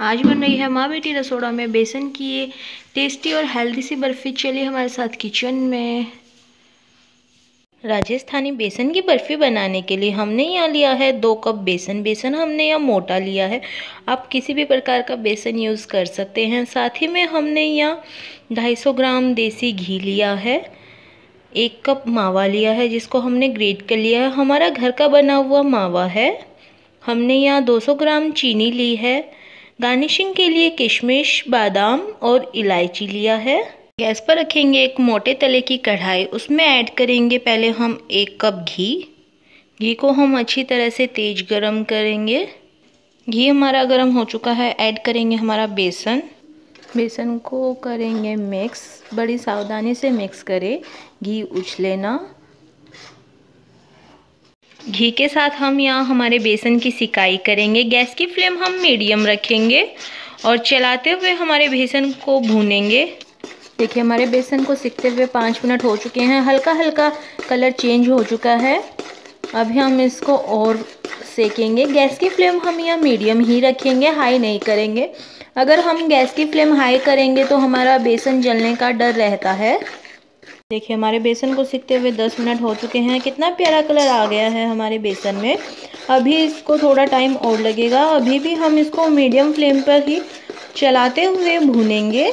आज बन रही है माँ बेटी रसोड़ा में बेसन की ये टेस्टी और हेल्दी सी बर्फ़ी। चलिए हमारे साथ किचन में। राजस्थानी बेसन की बर्फ़ी बनाने के लिए हमने यहाँ लिया है दो कप बेसन। बेसन हमने यहाँ मोटा लिया है। आप किसी भी प्रकार का बेसन यूज़ कर सकते हैं। साथ ही में हमने यहाँ 250 ग्राम देसी घी लिया है। एक कप मावा लिया है, जिसको हमने ग्रेट कर लिया है। हमारा घर का बना हुआ मावा है। हमने यहाँ 200 ग्राम चीनी ली है। गार्निशिंग के लिए किशमिश, बादाम और इलायची लिया है। गैस पर रखेंगे एक मोटे तले की कढ़ाई। उसमें ऐड करेंगे पहले हम एक कप घी। घी को हम अच्छी तरह से तेज गरम करेंगे। घी हमारा गरम हो चुका है। ऐड करेंगे हमारा बेसन। बेसन को करेंगे मिक्स। बड़ी सावधानी से मिक्स करें। घी उछले ना घी के साथ हम यहाँ हमारे बेसन की सिकाई करेंगे। गैस की फ्लेम हम मीडियम रखेंगे और चलाते हुए हमारे बेसन को भूनेंगे। देखिए, हमारे बेसन को सिकते हुए पाँच मिनट हो चुके हैं। हल्का हल्का कलर चेंज हो चुका है। अभी हम इसको और सेकेंगे। गैस की फ्लेम हम यहाँ मीडियम ही रखेंगे, हाई नहीं करेंगे। अगर हम गैस की फ्लेम हाई करेंगे तो हमारा बेसन जलने का डर रहता है। देखिए, हमारे बेसन को सीखते हुए दस मिनट हो चुके हैं। कितना प्यारा कलर आ गया है हमारे बेसन में। अभी इसको थोड़ा टाइम और लगेगा। अभी भी हम इसको मीडियम फ्लेम पर ही चलाते हुए भूनेंगे।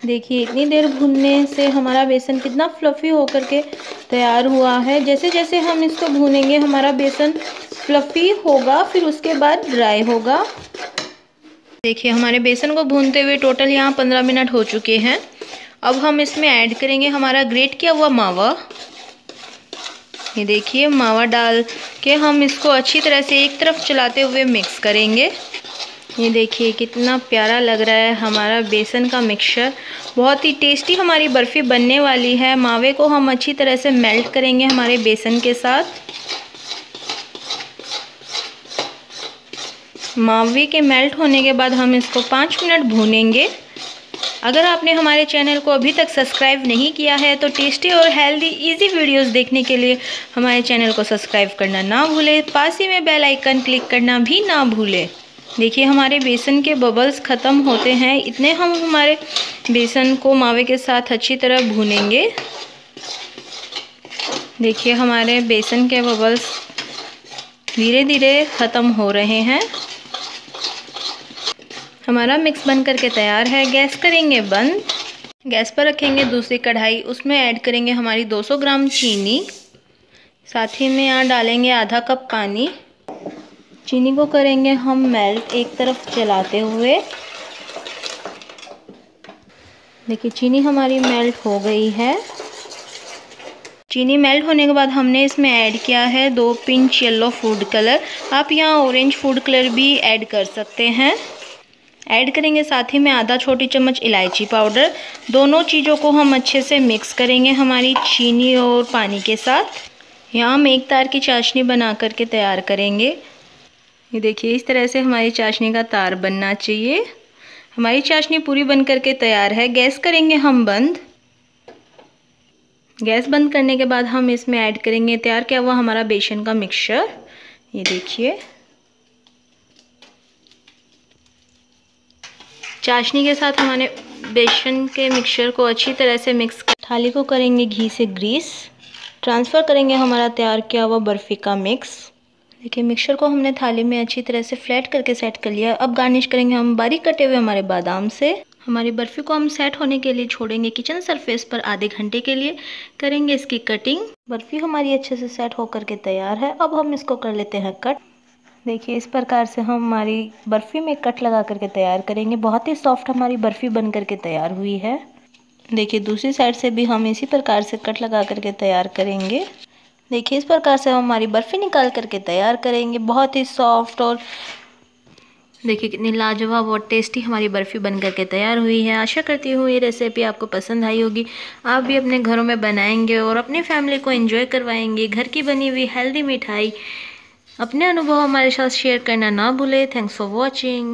देखिए, इतनी देर भूनने से हमारा बेसन कितना फ्लफ़ी होकर के तैयार हुआ है। जैसे जैसे हम इसको भूनेंगे, हमारा बेसन फ्लफ़ी होगा, फिर उसके बाद ड्राई होगा। देखिए, हमारे बेसन को भूनते हुए टोटल यहाँ पंद्रह मिनट हो चुके हैं। अब हम इसमें ऐड करेंगे हमारा ग्रेट किया हुआ? मावा। ये देखिए, मावा डाल के हम इसको अच्छी तरह से एक तरफ़ चलाते हुए मिक्स करेंगे। ये देखिए, कितना प्यारा लग रहा है हमारा बेसन का मिक्सचर बहुत ही टेस्टी हमारी बर्फ़ी बनने वाली है। मावे को हम अच्छी तरह से मेल्ट करेंगे हमारे बेसन के साथ। मावे के मेल्ट होने के बाद हम इसको पाँच मिनट भूनेंगे। अगर आपने हमारे चैनल को अभी तक सब्सक्राइब नहीं किया है तो टेस्टी और हेल्दी इजी वीडियोस देखने के लिए हमारे चैनल को सब्सक्राइब करना ना भूलें। पास ही में बेल आइकन क्लिक करना भी ना भूलें। देखिए, हमारे बेसन के बबल्स ख़त्म होते हैं। इतने हम हमारे बेसन को मावे के साथ अच्छी तरह भूनेंगे। देखिए, हमारे बेसन के बबल्स धीरे धीरे ख़त्म हो रहे हैं। हमारा मिक्स बन करके तैयार है। गैस करेंगे बंद। गैस पर रखेंगे दूसरी कढ़ाई। उसमें ऐड करेंगे हमारी 200 ग्राम चीनी। साथ ही में यहाँ डालेंगे आधा कप पानी। चीनी को करेंगे हम मेल्ट एक तरफ़ चलाते हुए। देखिए, चीनी हमारी मेल्ट हो गई है। चीनी मेल्ट होने के बाद हमने इसमें ऐड किया है दो पिंच येलो फ़ूड कलर आप यहाँ ऑरेंज फ़ूड कलर भी ऐड कर सकते हैं। ऐड करेंगे, साथ ही में आधा छोटी चम्मच इलायची पाउडर दोनों चीज़ों को हम अच्छे से मिक्स करेंगे हमारी चीनी और पानी के साथ। यहाँ हम एक तार की चाशनी बना करके तैयार करेंगे। ये देखिए, इस तरह से हमारी चाशनी का तार बनना चाहिए। हमारी चाशनी पूरी बन करके तैयार है। गैस करेंगे हम बंद। गैस बंद करने के बाद हम इसमें ऐड करेंगे तैयार किया हुआ हमारा बेसन का मिक्सचर ये देखिए। चाशनी के साथ हमारे बेसन के मिक्सचर को अच्छी तरह से मिक्स कर थाली को करेंगे घी से ग्रीस ट्रांसफ़र करेंगे हमारा तैयार किया हुआ बर्फ़ी का मिक्स देखिए मिक्सचर को हमने थाली में अच्छी तरह से फ्लैट करके सेट कर लिया। अब गार्निश करेंगे हम बारीक कटे हुए हमारे बादाम से। हमारी बर्फ़ी को हम सेट होने के लिए छोड़ेंगे किचन सरफेस पर आधे घंटे के लिए। करेंगे इसकी कटिंग बर्फ़ी हमारी अच्छे से सेट होकर के तैयार है। अब हम इसको कर लेते हैं कट देखिए, इस प्रकार से हम हमारी बर्फ़ी में कट लगा करके तैयार करेंगे। बहुत ही सॉफ्ट हमारी बर्फ़ी बन करके तैयार हुई है। देखिए, दूसरी साइड से भी हम इसी प्रकार से कट लगा करके तैयार करेंगे। देखिए, इस प्रकार से हम हमारी बर्फ़ी निकाल करके तैयार करेंगे। बहुत ही सॉफ्ट और देखिए, कितनी लाजवाब और टेस्टी हमारी बर्फ़ी बन करके तैयार हुई है। आशा करती हूँ ये रेसिपी आपको पसंद आई होगी। आप भी अपने घरों में बनाएँगे और अपनी फैमिली को एंजॉय करवाएँगे। घर की बनी हुई हेल्दी मिठाई अपने अनुभव हमारे साथ शेयर करना ना भूले. Thanks for watching